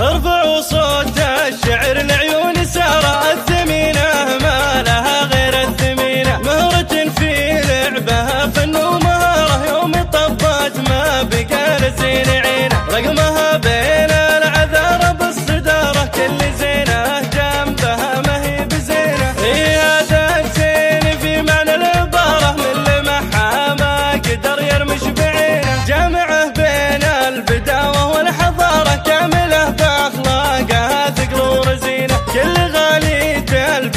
ارفعوا صوت الشعر لعيون سارة الثمينة ما لها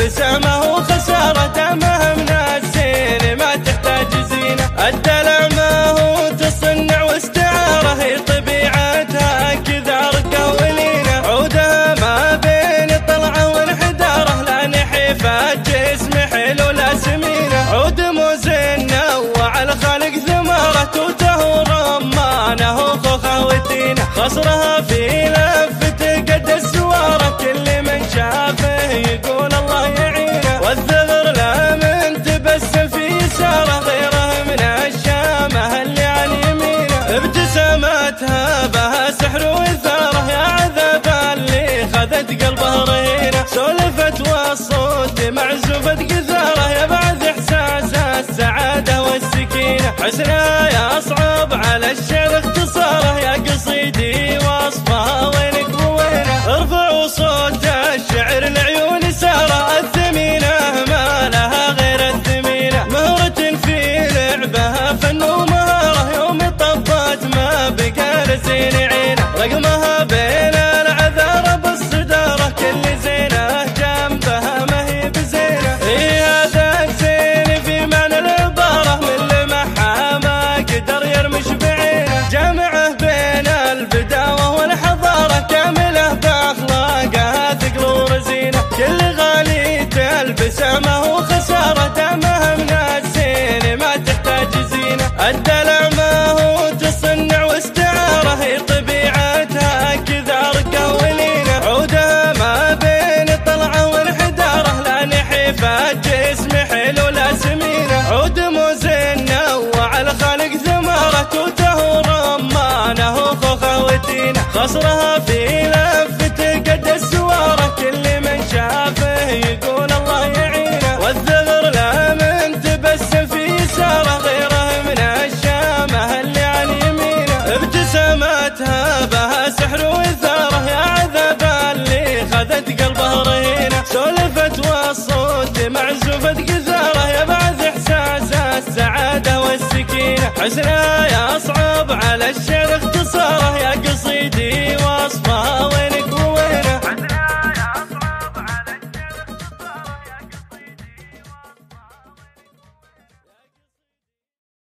تلبسه هو خسارة دمها من الزين. ما تحتاج زينة الدلع ما هو تصنع واستعارة. هي طبيعتها كذا رقة ولينة. عودها ما بين طلعة وانحدارة. لا نحيفة جسم حلو لا سمينة. عود مزنة وعلى خالق ثمارة. توته ورمانة خوخه ودينه خصرها في لفته قد السوارة. كل من شافه يقول الله يعينه. والثغر لا من تبسم في يساره غيره من الشامة اللي عن يمينه. ابتسامتها بها سحر وإثارة. يا عذاب اللي خذت قلبه رهينه. سولفت والصوت معزوفة قثارة يا بعد إحساس السعادة والسكينة. حسنها يا أصعب على الشعر لزين عينه رقمها بين العذارى بالصدارة. كل زينة جنبها ما هي بزينة. هي هذا الزين في معنى العبارة من لمحها ما قدر يرمش بعينه جامعه بين البداوة والحضارة. كاملة بأخلاقها ثقل ورزينة. كل غالي تلبسه ما هو من الزين ما تحتاج زينة. خصرها في لفته قد السوارة كل من شافه يقول الله يعينه. والثغر لا من تبسم في يساره غيره من الشامة اللي عن يمينه. ابتسامتها بها سحر وإثارة يا عذاب اللي خذت قلبه رهينة سولفت والصوت يا بعد إحساس السعادة والسكينة. حسنها يا أصعب على الشعر